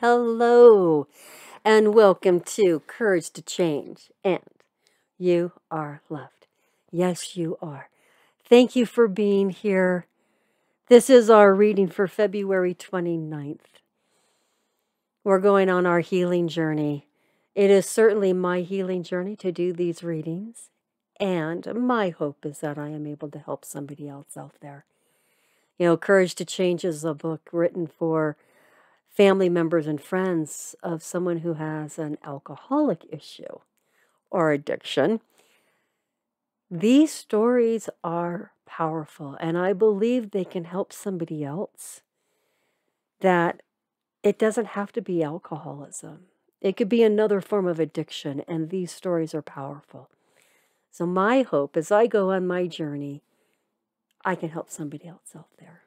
Hello, and welcome to Courage to Change. And you are loved. Yes, you are. Thank you for being here. This is our reading for February 29th. We're going on our healing journey. It is certainly my healing journey to do these readings, and my hope is that I am able to help somebody else out there. You know, Courage to Change is a book written for family members and friends of someone who has an alcoholic issue or addiction. These stories are powerful, and I believe they can help somebody else. That it doesn't have to be alcoholism, it could be another form of addiction, and these stories are powerful. So, my hope as I go on my journey, I can help somebody else out there.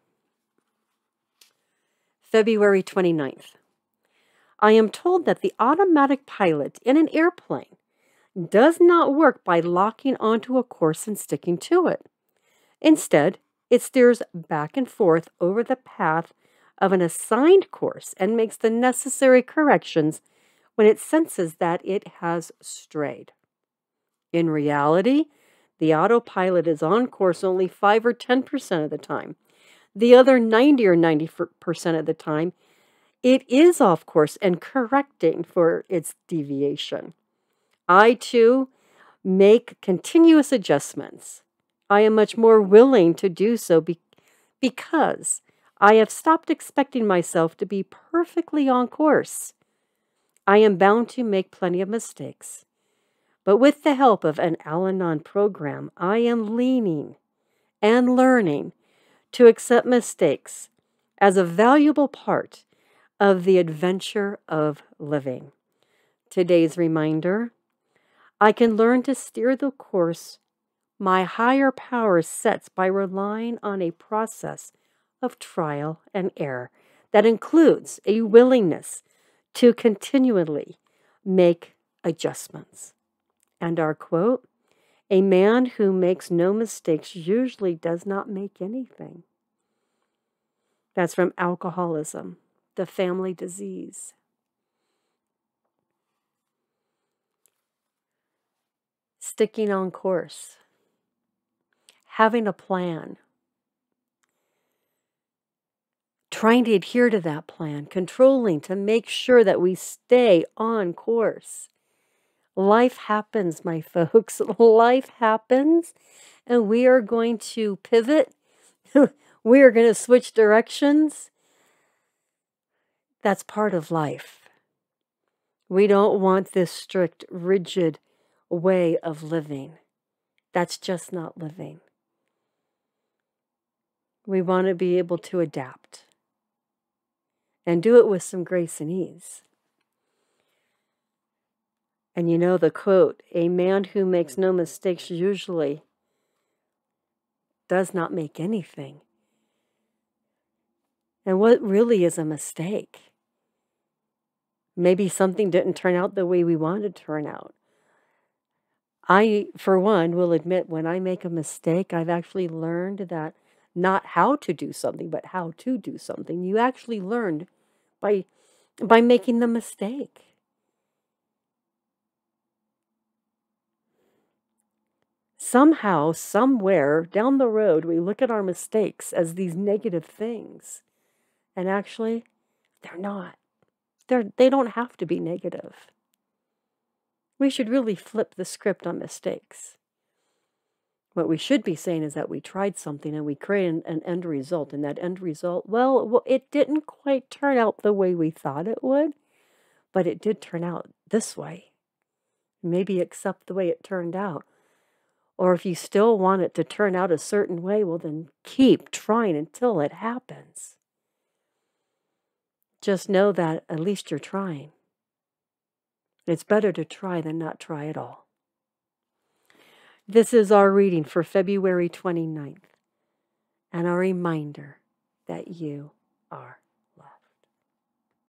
February 29th. I am told that the automatic pilot in an airplane does not work by locking onto a course and sticking to it. Instead, it steers back and forth over the path of an assigned course and makes the necessary corrections when it senses that it has strayed. In reality, the autopilot is on course only 5 or 10% of the time, the other 90 or 90% of the time, it is off course and correcting for its deviation. I too make continuous adjustments. I am much more willing to do so be- because I have stopped expecting myself to be perfectly on course. I am bound to make plenty of mistakes. But with the help of an Al Anon program, I am leaning and learning to accept mistakes as a valuable part of the adventure of living. Today's reminder I can learn to steer the course my higher power sets by relying on a process of trial and error that includes a willingness to continually make adjustments. And our quote a man who makes no mistakes usually does not make anything. That's from alcoholism, the family disease. Sticking on course, having a plan, trying to adhere to that plan, controlling to make sure that we stay on course. Life happens, my folks. Life happens, and we are going to pivot. we are going to switch directions. That's part of life. We don't want this strict, rigid way of living. That's just not living. We want to be able to adapt and do it with some grace and ease. And you know the quote a man who makes no mistakes usually does not make anything. And what really is a mistake? Maybe something didn't turn out the way we wanted to turn out. I, for one, will admit when I make a mistake, I've actually learned that not how to do something, but how to do something. You actually learned by by making the mistake. Somehow, somewhere down the road, we look at our mistakes as these negative things. And actually, they're not. They're, they don't have to be negative. We should really flip the script on mistakes. What we should be saying is that we tried something and we created an, an end result, and that end result, well, it didn't quite turn out the way we thought it would, but it did turn out this way. Maybe accept the way it turned out. Or if you still want it to turn out a certain way, well, then keep trying until it happens. Just know that at least you're trying. It's better to try than not try at all. This is our reading for February 29th and a reminder that you are